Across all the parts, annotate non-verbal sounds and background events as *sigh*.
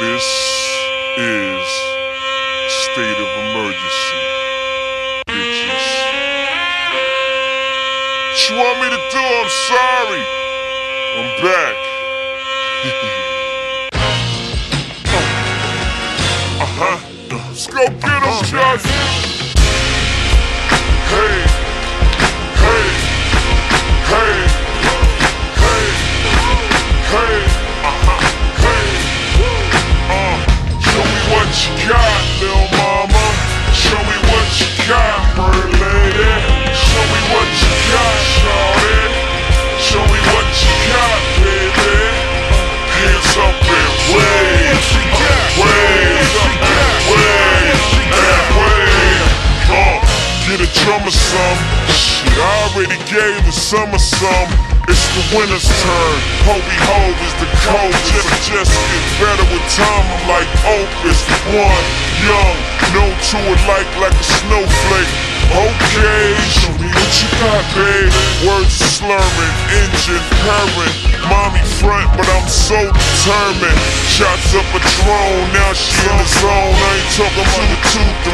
This is state of emergency, bitches. What you want me to do? I'm sorry. I'm back. *laughs* uh huh. Let's go get 'em, Josh. Hey, get a drummer some. Shit, I already gave the summer some. It's the winter's turn. Hovi Ho is the cold. Just, just get better with time. I'm like Opus. One, young, no to it like like a snowflake. Okay, show me what you got, babe. Words slurring, engine purring. Mommy front, but I'm so determined. Shots up a drone, now she in the zone. I ain't talking about the two.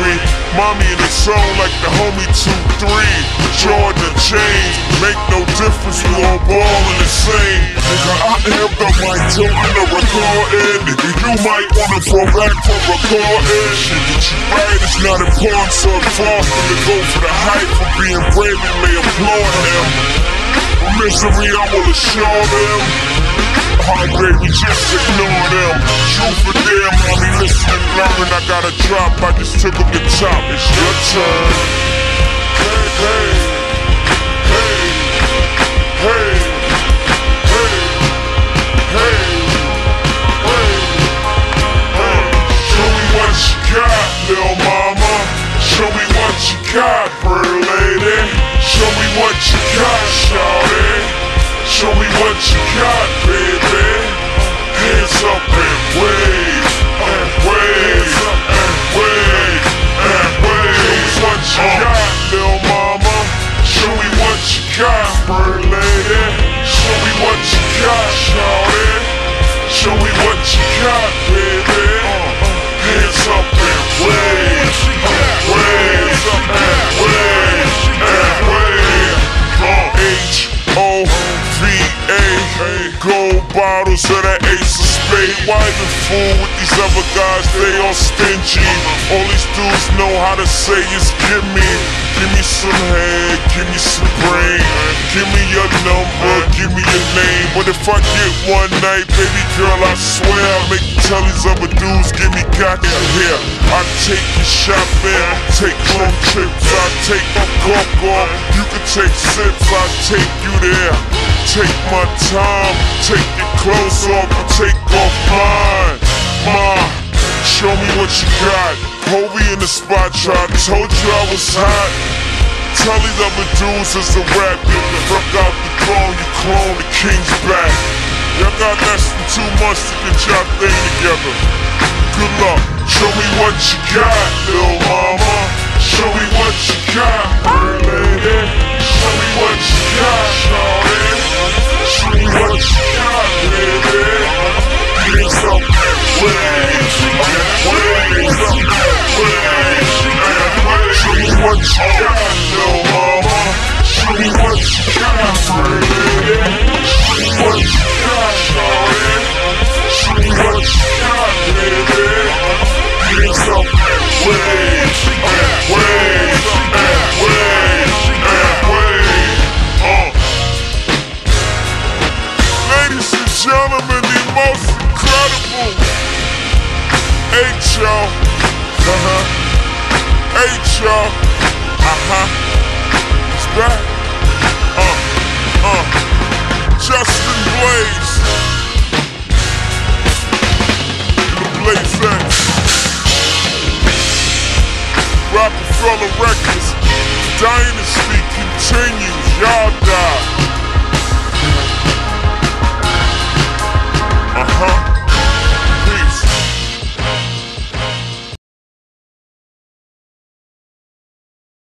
Mommy in the zone like the homie two three. Jordan James, make no difference. We all ballin' the same. Nigga, I am the mic tilting the recording. Nigga, you might wanna fall back for recording. Shit that you right is not important, so far from to go for the hype for being brave and may applaud him. For misery, I will assure them. Hard baby, just ignore them. Truth for them, mommy, listen learn. I got a drop, I just took up the top. It's your turn. Hey, hey, hey, hey, hey, hey, hey, hey. Show me what you got, little mama. Show me what you got, bird lady. Show me what you got, shawty. Show me what you got, baby. Bird lady. Show me what you got, shawty. Show me what you got, baby. Hands up and wave, wave, wave, and wave. Uh, H O V A. Gold bottles of that ace of spade. Why the fool with these other guys? They all stingy. All these dudes know how to say is give me, give me some head, give me some brain, give me your number, give me your name. But if I get one night, baby girl, I swear I'll make you tell these other dudes, give me gotcha here. I take you shopping, take long trips, I take cock off. You can take sips, I take you there. Take my time, take your clothes off, take off mine. Mine, show me what you got. Hovi in the spot, try. Told you I was hot. Tell these other dudes it's a rap. Get the fuck out the throne, you clone, the king's back. Y'all got less than two months to get y'all thing together. Good luck. Show me what you got, little mama. Show me what you got, lady. Show me what you got. Show me what you got. Show me what you got, baby. Uh. Ladies and gentlemen, the most incredible H y'all. Uh-huh. Y'all huh. It's back. Uh, uh. Justin Blaze. The Blaze X. Roc-A-Fella Records. Dynasty continues. Y'all die. Uh huh.